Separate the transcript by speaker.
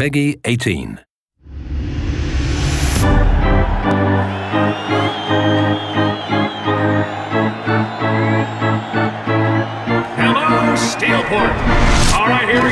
Speaker 1: Peggy 18.
Speaker 2: Hello, Steelport. All right, here we